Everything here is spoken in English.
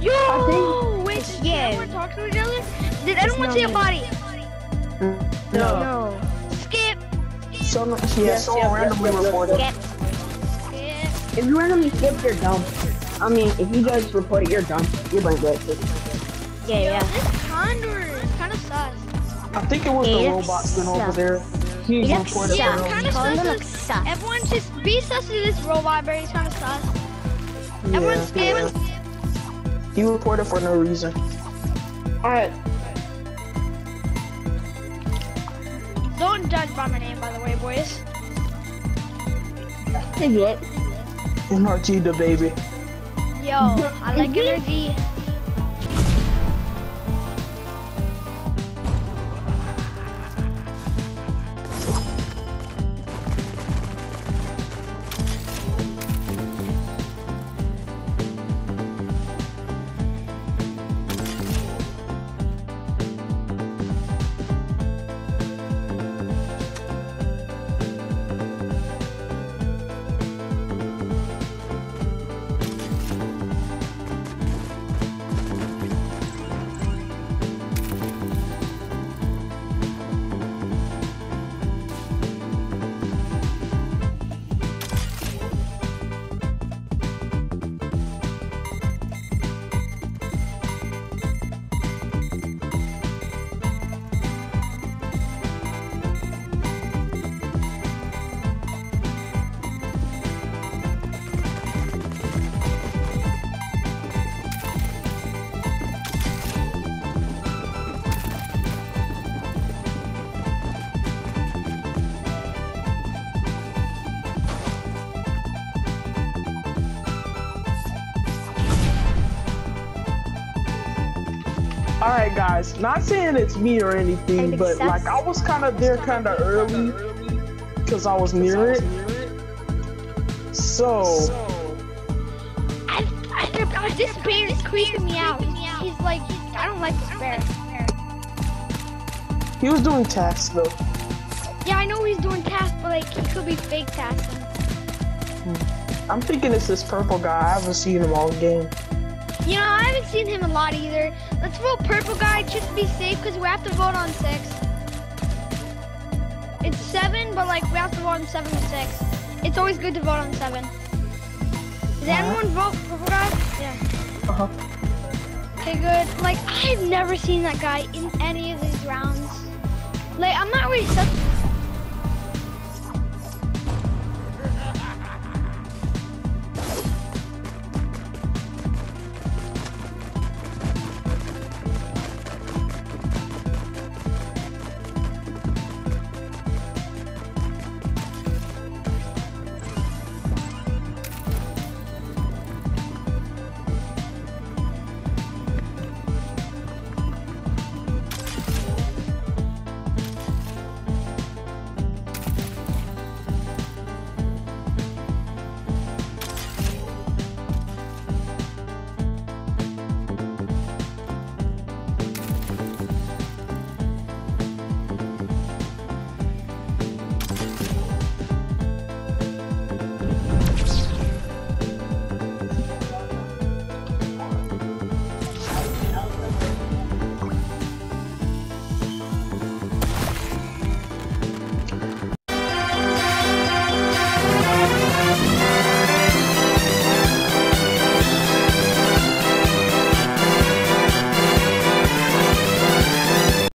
Yo! Wait, it's did you. everyone talk to each other? Did anyone see a body? No. No. Skip. So yeah, someone randomly reported. Skip. Skip. If you randomly skip, you're dumb. I mean, if you just report it, you're dumb. You're brain dead. Yeah, Yo, yeah. this condor is kind of sus. I think it was the It's robot thing over there. He It looks reported Yeah, kinda sus. sus. Everyone just be sus to this robot, but he's kind of sus. Yeah, yeah. He reported for no reason. Alright. Don't judge by my name, by the way, boys. Hey, what? NRG the baby. Yo, I like energy. Alright guys, not saying it's me or anything, but like I was kind of there kind of early because I was near it. So, I, I, I, this bear is creeping me out. He's like, I don't like this bear. he was doing tasks though. Yeah, I know he's doing tasks, but like, he could be fake tasking. Hmm. I'm thinking it's this purple guy. I haven't seen him all game. You know, I haven't seen him a lot either. Let's vote purple guy just to be safe because we have to vote on six. It's seven, but like we have to vote on seven and six. It's always good to vote on seven. Does anyone vote purple guy? Yeah. Uh-huh. Okay, good. Like I've never seen that guy in any of these rounds. Like I'm not really sus